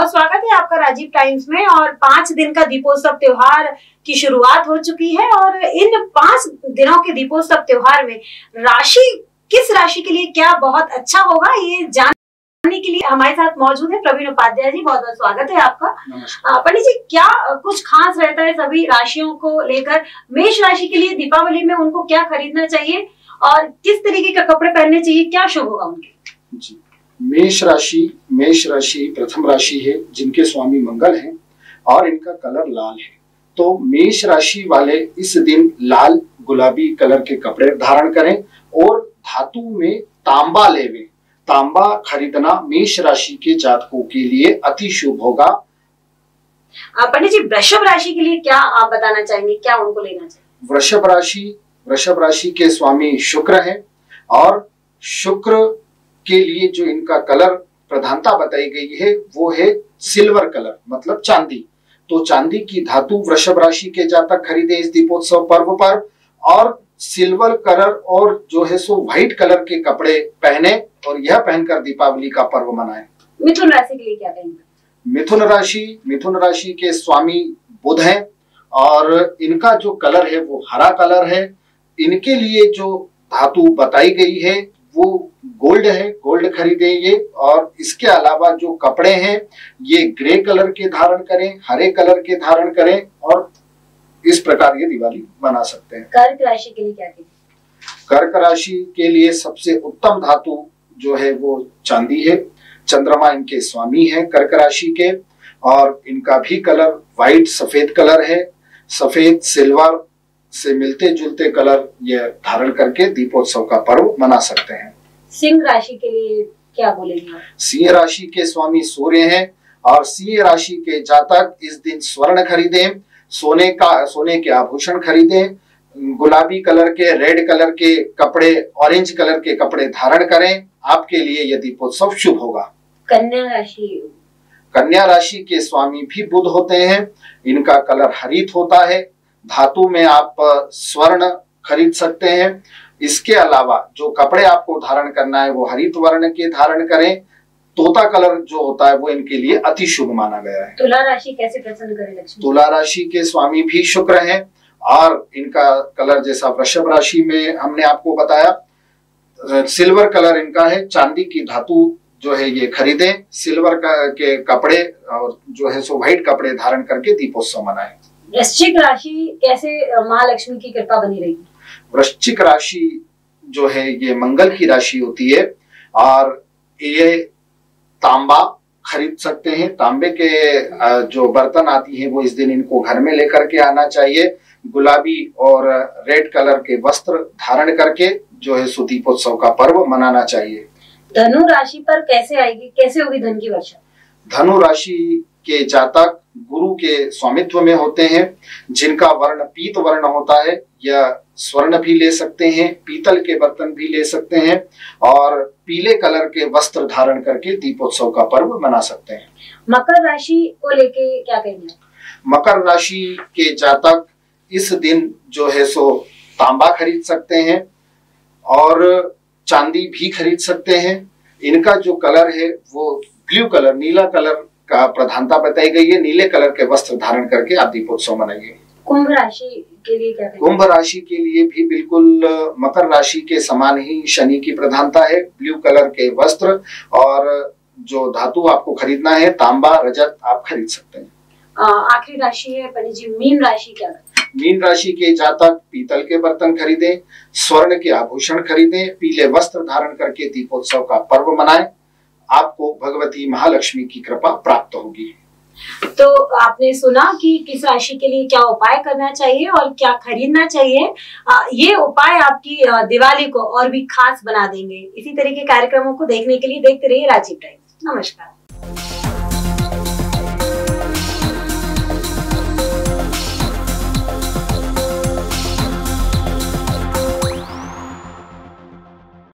आपका राजीव टाइम्स में और पाँच दिन का दीपोत्सव त्योहार की शुरुआत हो चुकी है और इन पाँच दिनों के दीपोत्सव त्योहार में राशि किस राशि के लिए क्या बहुत अच्छा होगा ये जानने के लिए हमारे साथ मौजूद है प्रवीण उपाध्याय जी बहुत बहुत स्वागत है आपका। पंडित जी क्या कुछ खास रहता है सभी राशियों को लेकर? मेष राशि के लिए दीपावली में उनको क्या खरीदना चाहिए और किस तरीके का कपड़े पहनने चाहिए क्या शुभ होगा उनके? जी। मेष राशि मेष राशि प्रथम राशि है जिनके स्वामी मंगल हैं और इनका कलर लाल है। तो मेष राशि वाले इस दिन लाल गुलाबी कलर के कपड़े धारण करें और धातु में तांबा लेवे। तांबा खरीदना मेष राशि के जातकों के लिए अति शुभ होगा। पंडित जी वृषभ राशि के लिए क्या आप बताना चाहेंगे? क्या उनको लेना चाहिए? वृषभ राशि वृषभ राशि के स्वामी शुक्र हैं और शुक्र के लिए जो इनका कलर प्रधानता बताई गई है वो है सिल्वर कलर मतलब चांदी। तो चांदी की धातु वृषभ राशि के जातक खरीदे इस दीपोत्सव पर्व पर और सिल्वर कलर और जो है सो व्हाइट कलर के कपड़े पहने और यह पहनकर दीपावली का पर्व मनाए। मिथुन राशि के लिए क्या कहेंगे? मिथुन राशि मिथुन राशि के स्वामी बुध हैं और इनका जो कलर है वो हरा कलर है। इनके लिए जो धातु बताई गई है वो गोल्ड है गोल्ड खरीदेंगे और इसके अलावा जो कपड़े हैं ये ग्रे कलर के धारण करें हरे कलर के धारण करें और इस प्रकार ये दिवाली मना सकते हैं। कर्क राशि के लिए क्या कर्क राशि के लिए सबसे उत्तम धातु जो है वो चांदी है चंद्रमा इनके स्वामी है कर्क राशि के और इनका भी कलर व्हाइट सफ़ेद कलर है सफ़ेद सिल्वर से मिलते जुलते कलर ये धारण करके दीपोत्सव का पर्व मना सकते हैं। सिंह राशि के लिए क्या बोलेंगे सिंह राशि के स्वामी सूर्य हैं और सिंह राशि के जातक इस दिन स्वर्ण खरीदें सोने का सोने के आभूषण खरीदें गुलाबी कलर के रेड कलर के कपड़े ऑरेंज कलर के कपड़े धारण करें। आपके लिए यह दीपोत्सव शुभ होगा। कन्या राशि। कन्या राशि के स्वामी भी बुध होते हैं। इनका कलर हरित होता है। धातु में आप स्वर्ण खरीद सकते हैं। इसके अलावा जो कपड़े आपको धारण करना है वो हरित वर्ण के धारण करें। तोता कलर जो होता है वो इनके लिए अति शुभ माना गया है। तुला राशि कैसे प्रसन्न करे लक्ष्मी? तुला राशि के स्वामी भी शुक्र हैं और इनका कलर जैसा वृषभ राशि में हमने आपको बताया सिल्वर कलर इनका है। चांदी की धातु जो है ये खरीदें। सिल्वर का के कपड़े और जो है सो व्हाइट कपड़े धारण करके दीपोत्सव मनाएँ। वृश्चिक राशि कैसे महालक्ष्मी की कृपा बनी रहेगी? वृश्चिक राशि जो है ये मंगल की राशि होती है और ये तांबा खरीद सकते हैं। तांबे के जो बर्तन आती हैं वो इस दिन इनको घर में लेकर के आना चाहिए। गुलाबी और रेड कलर के वस्त्र धारण करके जो है सुदीपोत्सव का पर्व मनाना चाहिए। धनु राशि पर कैसे आएगी? कैसे होगी धन की वर्षा? धनु राशि के जातक गुरु के स्वामित्व में होते हैं जिनका वर्ण पीत वर्ण होता है या स्वर्ण भी ले सकते हैं पीतल के बर्तन भी ले सकते हैं और पीले कलर के वस्त्र धारण करके दीपोत्सव का पर्व मना सकते हैं। मकर राशि को लेके क्या कहेंगे? मकर राशि के जातक इस दिन जो है सो तांबा खरीद सकते हैं और चांदी भी खरीद सकते हैं। इनका जो कलर है वो ब्लू कलर नीला कलर का प्रधानता बताई गई है। नीले कलर के वस्त्र धारण करके आप दीपोत्सव मनाइए। कुंभ राशि के लिए क्या कुंभ राशि के लिए भी बिल्कुल मकर राशि के समान ही शनि की प्रधानता है। ब्लू कलर के वस्त्र और जो धातु आपको खरीदना है तांबा रजत आप खरीद सकते हैं। आखिरी राशि है पंडित जी मीन राशि क्या मीन राशि के जातक पीतल के बर्तन खरीदें स्वर्ण के आभूषण खरीदें पीले वस्त्र धारण करके दीपोत्सव का पर्व मनाएँ। आपको भगवती महालक्ष्मी की कृपा प्राप्त होगी। तो आपने सुना कि किस राशि के लिए क्या उपाय करना चाहिए और क्या खरीदना चाहिए? आ, ये उपाय आपकी दिवाली को और भी खास बना देंगे। इसी तरह के कार्यक्रमों को देखने के लिए देखते रहिए राजीव टाइम्स। नमस्कार।